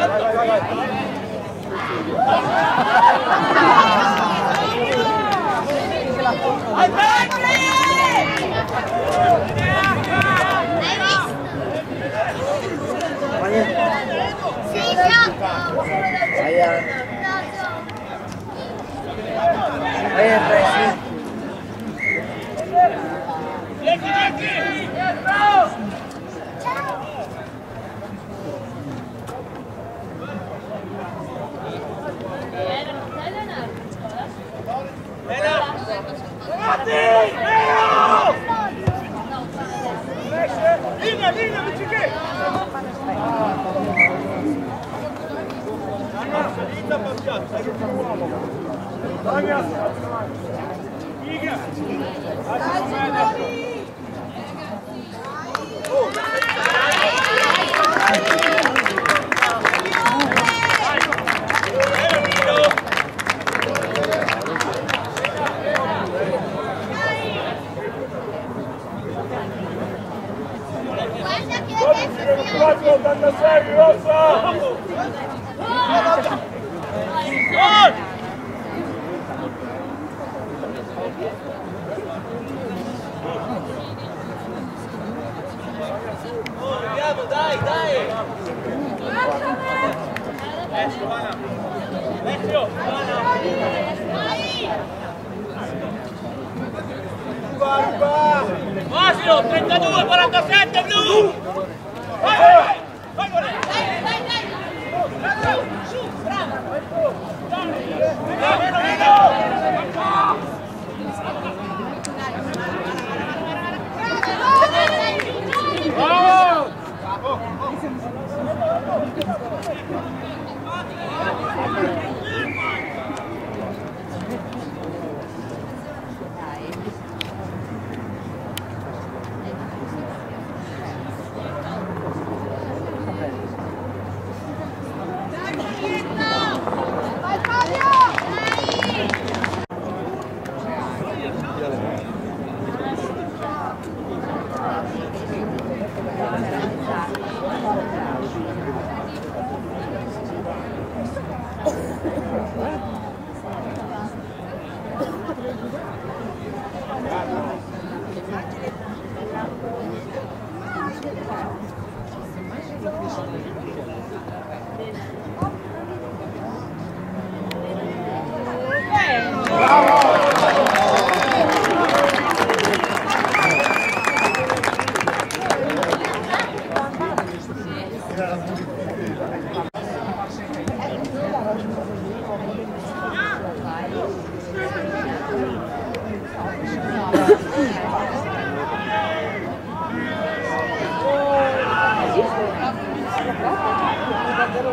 Ahí, ahí, ahí. Dai, dai! Eh, Giovanna! Eh, Giovanna! 32, 47, blu! Vai, vai!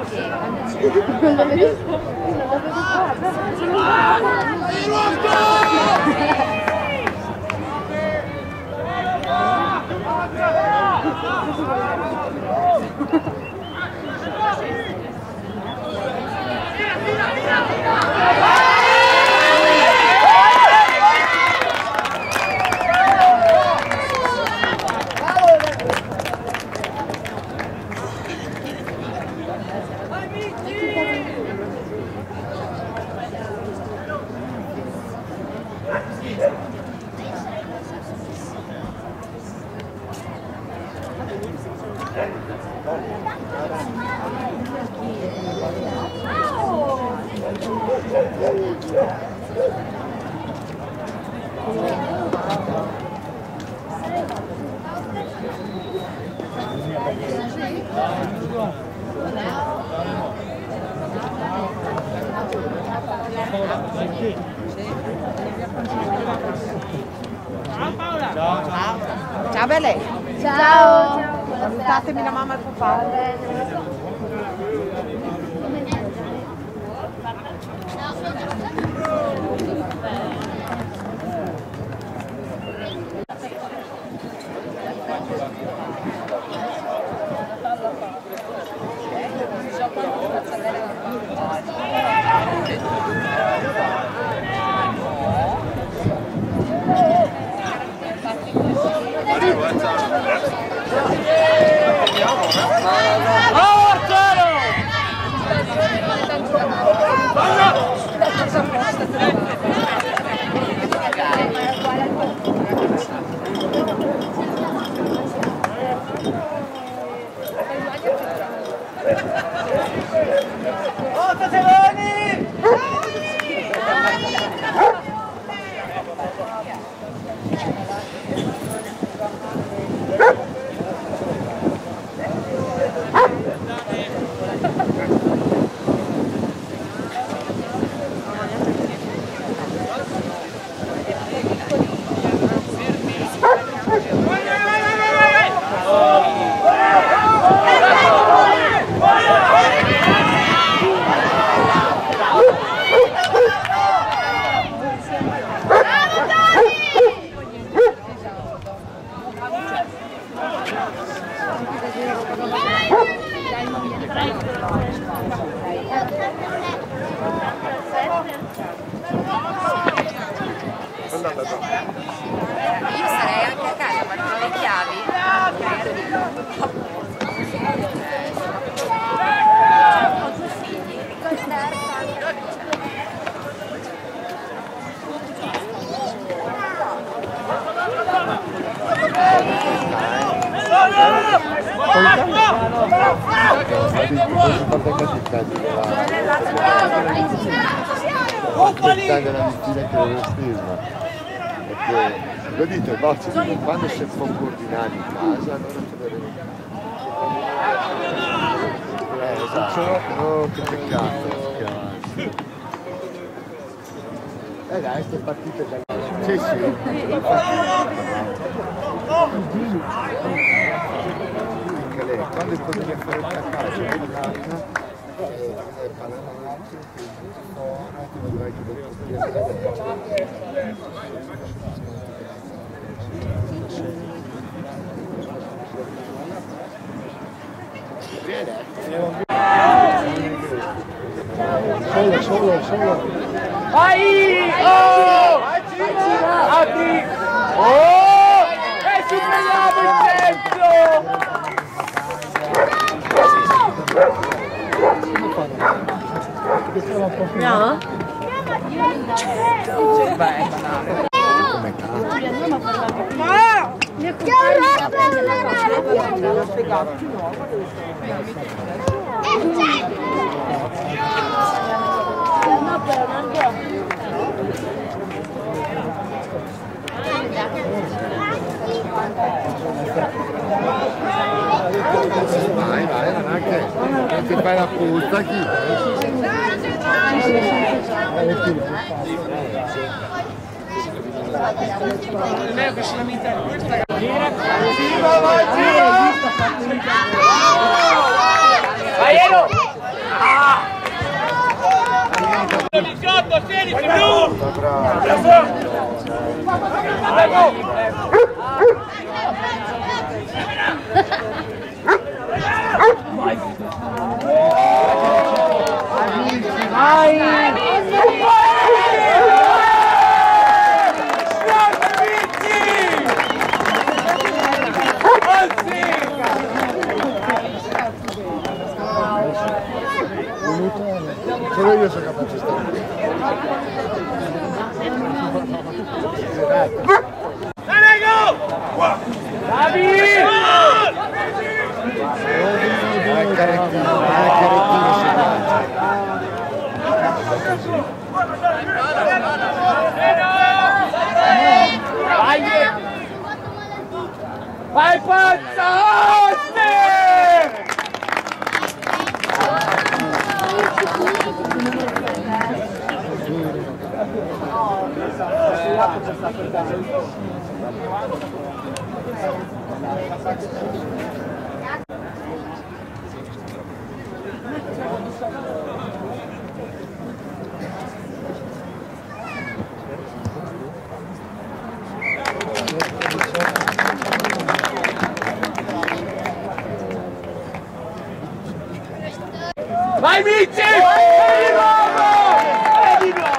Okay. Ciao Bele. Ciao. Salutatemi la mamma e il papà. Cercando la vittina che lo stisma perché lo dite i bozzi quando si può coordinare in casa allora troveremo eh esatto oh che peccato eh dai queste partite da sì sì. Anche lei, quando continui a fare il caccaggio vedi l'altra e e vedrai che del Solo, solo, solo. Vai! Oh! Apri! Oh! E superiamo il centro! Ja. Ja. Vai, vai, caraca. Você vai na puta aqui. Leva, estilamente a curta. Vira, vira, vira. Baiano! Ah! Chato, Félix, Bruno! Abração! Vai, gol! Oh! Vai, Pança! Thank you. Vai Mici! E di nuovo! E di nuovo!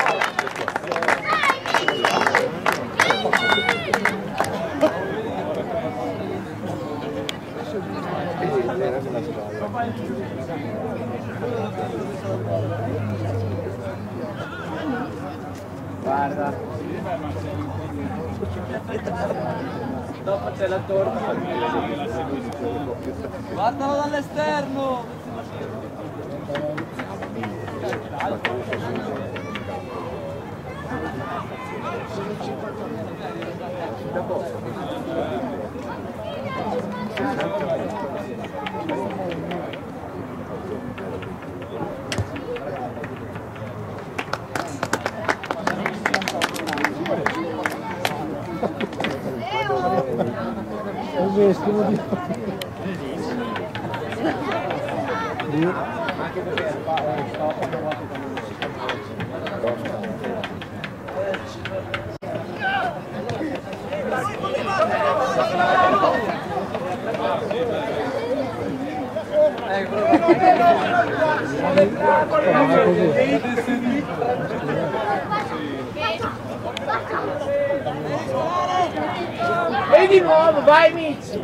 Guarda. Dopo c'è la torta. Guardalo dall'esterno! Vamos ver, esquema de... Vem de novo, vai, Mitch!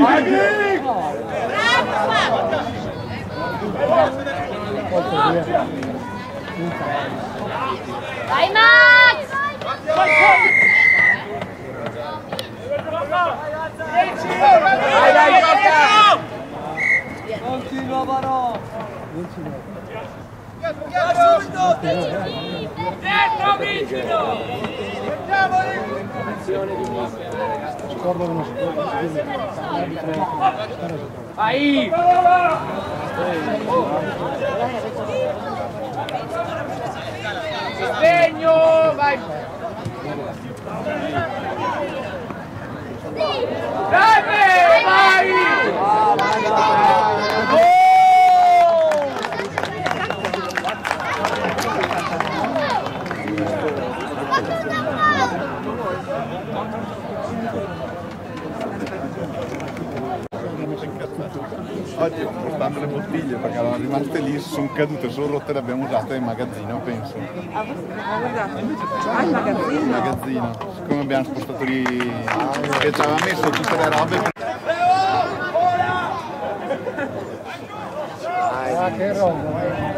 Vai, Mitch! Vai, Max! Vai, Max! Dentro Vigino! Vai! Sostegno! Vai! Grande! Vai! Gol! Oggi portando le bottiglie perché erano rimaste lì, sono cadute, sono rotte, le abbiamo usate in magazzino, penso. Ah, guardate. Ah, il magazzino. In magazzino. Siccome abbiamo spostato lì che ci aveva messo tutte le robe. Ah, che roba!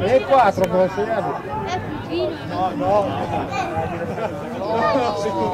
E 4 per segnare. È cugino. 103 o